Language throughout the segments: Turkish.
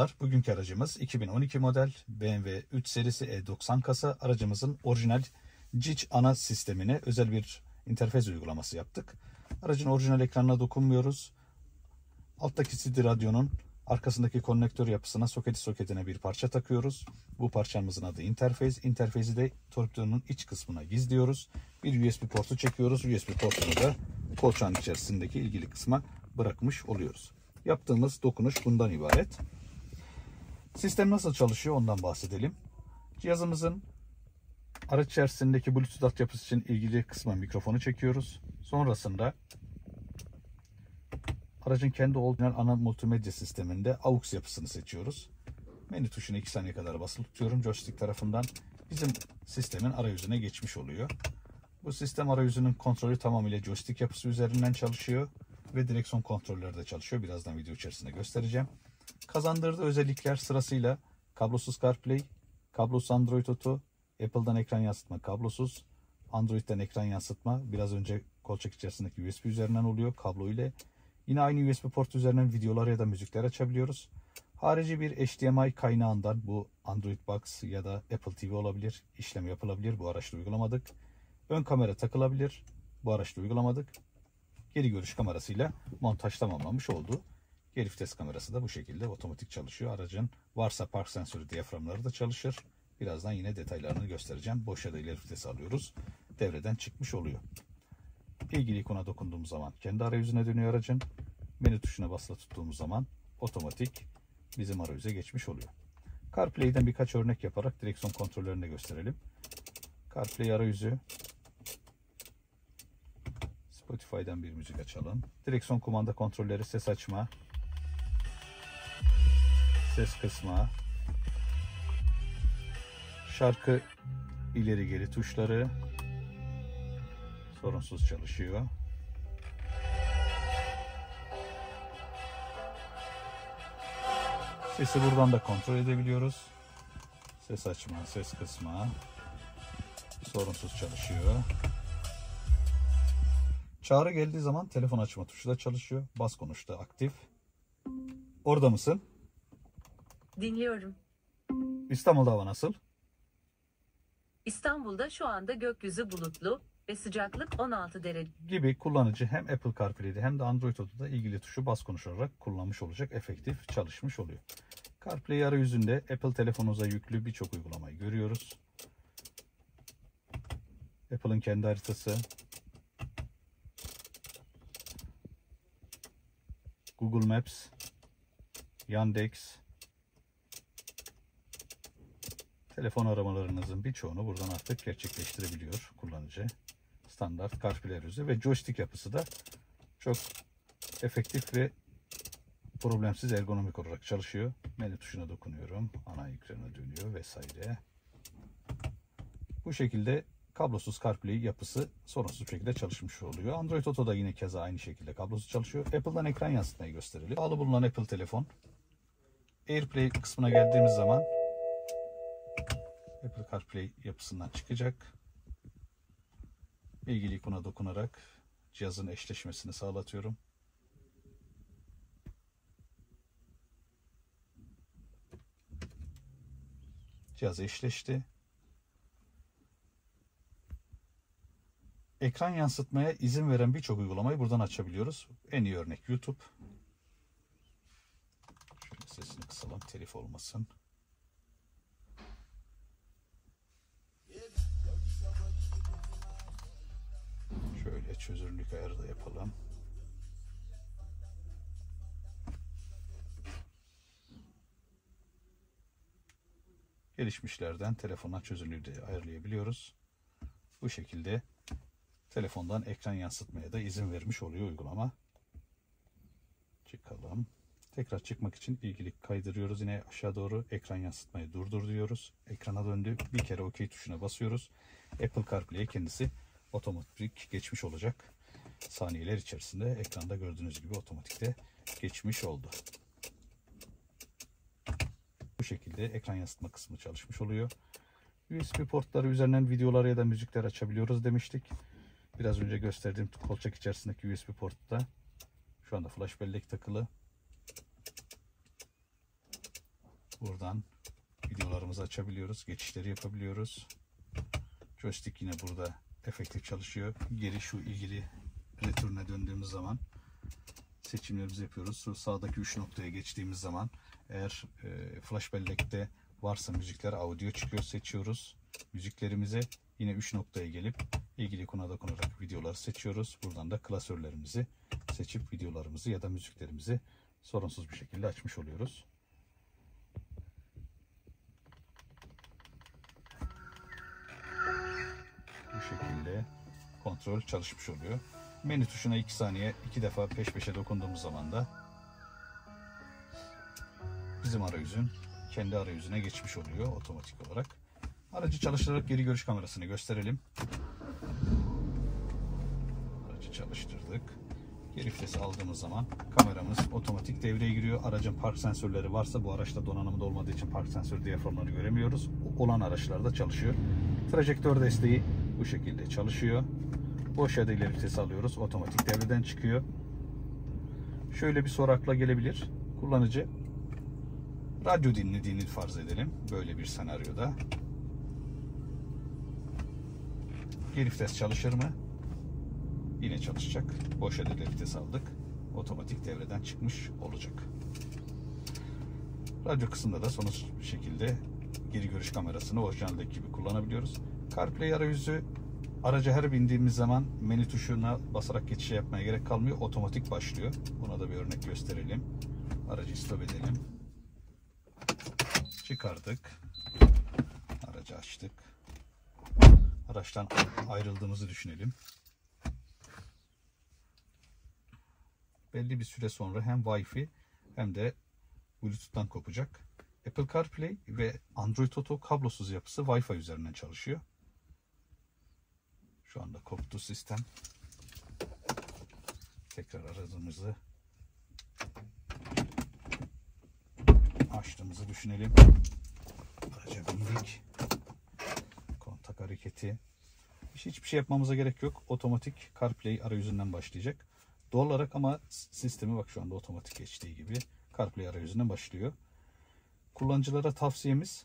Merhabalar, bugünkü aracımız 2012 model BMW 3 serisi E90 kasa. Aracımızın orijinal CIC ana sistemine özel bir interfez uygulaması yaptık. Aracın orijinal ekranına dokunmuyoruz. Alttaki CD radyonun arkasındaki konnektör yapısına soketi soketine bir parça takıyoruz. Bu parçamızın adı interfez. Interfezi de torpidonun iç kısmına gizliyoruz. Bir USB portu çekiyoruz. USB portunu da kolçağın içerisindeki ilgili kısma bırakmış oluyoruz. Yaptığımız dokunuş bundan ibaret. Sistem nasıl çalışıyor ondan bahsedelim. Cihazımızın araç içerisindeki Bluetooth altyapısı için ilgili kısma mikrofonu çekiyoruz. Sonrasında aracın kendi orijinal ana multimedya sisteminde AUX yapısını seçiyoruz. Menü tuşunu 2 saniye kadar basılı tutuyorum. Joystick tarafından bizim sistemin arayüzüne geçmiş oluyor. Bu sistem arayüzünün kontrolü tamamıyla joystick yapısı üzerinden çalışıyor ve direksiyon kontrolleri de çalışıyor. Birazdan video içerisinde göstereceğim. Kazandırdığı özellikler sırasıyla kablosuz CarPlay, kablosuz Android Auto, Apple'dan ekran yansıtma kablosuz, Android'den ekran yansıtma biraz önce kolçak içerisindeki USB üzerinden oluyor kablo ile. Yine aynı USB port üzerinden videolar ya da müzikler açabiliyoruz. Harici bir HDMI kaynağından bu Android Box ya da Apple TV olabilir. işlem yapılabilir. Bu araçta uygulamadık. Ön kamera takılabilir. Bu araçta uygulamadık. Geri görüş kamerasıyla montaj tamamlanmış oldu. Geri vites kamerası da bu şekilde otomatik çalışıyor. Aracın varsa park sensörü diyaframları da çalışır. Birazdan yine detaylarını göstereceğim. Boş da ileri vites alıyoruz. Devreden çıkmış oluyor. İlgili ikona dokunduğumuz zaman kendi arayüzüne dönüyor aracın. Menü tuşuna basılı tuttuğumuz zaman otomatik bizim arayüze geçmiş oluyor. CarPlay'den birkaç örnek yaparak direksiyon kontrollerini gösterelim. CarPlay arayüzü Spotify'dan bir müzik açalım. Direksiyon kumanda kontrolleri ses açma, ses kısma, şarkı ileri geri tuşları sorunsuz çalışıyor. Sesi buradan da kontrol edebiliyoruz. Ses açma, ses kısma sorunsuz çalışıyor. Çağrı geldiği zaman telefon açma tuşu da çalışıyor. Bas konuşta aktif. Orada mısın? Dinliyorum. İstanbul'da hava nasıl? İstanbul'da şu anda gökyüzü bulutlu ve sıcaklık 16 derece. Gibi kullanıcı hem Apple CarPlay'de hem de Android Auto'da ilgili tuşu bas konuşarak kullanmış olacak. Efektif çalışmış oluyor. CarPlay arayüzünde Apple telefonunuza yüklü birçok uygulamayı görüyoruz. Apple'ın kendi haritası, Google Maps, Yandex, telefon aramalarınızın birçoğunu buradan artık gerçekleştirebiliyor kullanıcı. Standart CarPlay arayüzü ve joystick yapısı da çok efektif ve problemsiz ergonomik olarak çalışıyor. Menü tuşuna dokunuyorum. Ana ekrana dönüyor vesaire. Bu şekilde kablosuz CarPlay yapısı sorunsuz şekilde çalışmış oluyor. Android Auto da yine keza aynı şekilde kablosuz çalışıyor. Apple'dan ekran yansıtmayı gösterelim. Bağlı bulunan Apple telefon. AirPlay kısmına geldiğimiz zaman Apple CarPlay yapısından çıkacak. İlgili ikona dokunarak cihazın eşleşmesini sağlatıyorum. Cihaz eşleşti. ekran yansıtmaya izin veren birçok uygulamayı buradan açabiliyoruz. En iyi örnek YouTube. Şöyle sesini kısalım, telif olmasın. Şöyle çözünürlük ayarı da yapalım. Gelişmişlerden telefona çözünürlüğü de ayarlayabiliyoruz. Bu şekilde telefondan ekran yansıtmaya da izin vermiş oluyor uygulama. Çıkalım. Tekrar çıkmak için ilgili kaydırıyoruz. Yine aşağı doğru ekran yansıtmayı durdur diyoruz. Ekrana döndü. Bir kere OK tuşuna basıyoruz. Apple CarPlay kendisi otomatik geçmiş olacak. Saniyeler içerisinde ekranda gördüğünüz gibi otomatikte geçmiş oldu. Bu şekilde ekran yansıtma kısmı çalışmış oluyor. USB portları üzerinden videolar ya da müzikler açabiliyoruz demiştik. Biraz önce gösterdiğim kolçak içerisindeki USB portta şu anda flash bellek takılı. Buradan videolarımızı açabiliyoruz. Geçişleri yapabiliyoruz. Joystick yine burada efektif çalışıyor. Geri şu ilgili return'e döndüğümüz zaman seçimlerimizi yapıyoruz. Şu sağdaki 3 noktaya geçtiğimiz zaman eğer e, flash bellekte varsa müzikler audio çıkıyor seçiyoruz. Müziklerimizi yine 3 noktaya gelip ilgili konuda dokunarak videoları seçiyoruz. Buradan da klasörlerimizi seçip videolarımızı ya da müziklerimizi sorunsuz bir şekilde açmış oluyoruz. Şekilde kontrol çalışmış oluyor. Menü tuşuna 2 saniye 2 defa peş peşe dokunduğumuz zaman da bizim arayüzün kendi arayüzüne geçmiş oluyor otomatik olarak. Aracı çalıştırarak geri görüş kamerasını gösterelim. Aracı çalıştırdık. Geri vitesi aldığımız zaman kameramız otomatik devreye giriyor. Aracın park sensörleri varsa bu araçta donanımda olmadığı için park sensör diyaframları göremiyoruz. Olan araçlarda çalışıyor. Trajektör desteği bu şekilde çalışıyor. Boş ya da ileri vites alıyoruz. Otomatik devreden çıkıyor. Şöyle bir soru akla gelebilir. Kullanıcı radyo dinlediğini farz edelim. Böyle bir senaryoda. Geri vites çalışır mı? Yine çalışacak. Boş ya da ileri vites aldık. Otomatik devreden çıkmış olacak. Radyo kısmında da sonuç şekilde geri görüş kamerasını orijinaldeki gibi kullanabiliyoruz. CarPlay arayüzü Araca her bindiğimiz zaman menü tuşuna basarak geçiş yapmaya gerek kalmıyor. Otomatik başlıyor. Buna da bir örnek gösterelim. Aracı stop edelim. Çıkardık. Aracı açtık. Araçtan ayrıldığımızı düşünelim. Belli bir süre sonra hem Wi-Fi hem de Bluetooth'tan kopacak. Apple CarPlay ve Android Auto kablosuz yapısı Wi-Fi üzerinden çalışıyor. Şu anda koptu sistem. Tekrar aradığımızı açtığımızı düşünelim. Araca bindik. Kontak hareketi. Hiçbir şey yapmamıza gerek yok. Otomatik CarPlay arayüzünden başlayacak. Doğal olarak ama sistemi bak şu anda otomatik geçtiği gibi CarPlay arayüzünden başlıyor. Kullanıcılara tavsiyemiz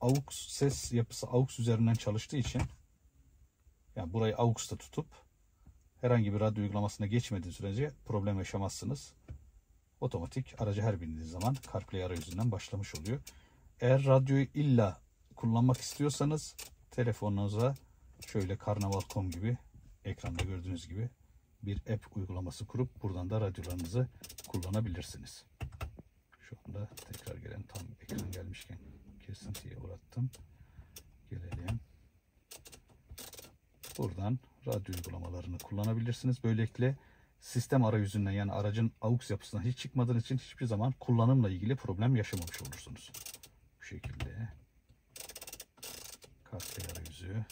AUX ses yapısı AUX üzerinden çalıştığı için yani burayı AUX'ta tutup herhangi bir radyo uygulamasına geçmediği sürece problem yaşamazsınız. Otomatik aracı her bindiğiniz zaman CarPlay arayüzünden başlamış oluyor. Eğer radyoyu illa kullanmak istiyorsanız telefonunuza şöyle Karnaval.com gibi ekranda gördüğünüz gibi bir app uygulaması kurup buradan da radyolarınızı kullanabilirsiniz. Şu anda tekrar gelen tam ekran gelmişken kesintiye uğrattım. Gelelim. Buradan radyo uygulamalarını kullanabilirsiniz. Böylelikle sistem arayüzünden yani aracın AUX yapısından hiç çıkmadığınız için hiçbir zaman kullanımla ilgili problem yaşamamış olursunuz. Bu şekilde CarPlay arayüzü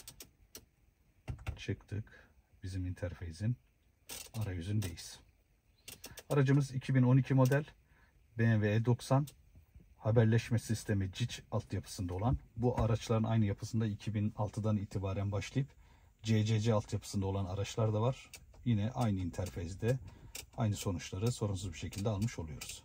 çıktık. Bizim interfeysin arayüzündeyiz. Aracımız 2012 model BMW E90 haberleşme sistemi CIC altyapısında olan bu araçların aynı yapısında 2006'dan itibaren başlayıp CCC altyapısında olan araçlar da var. Yine aynı interfezde aynı sonuçları sorunsuz bir şekilde almış oluyoruz.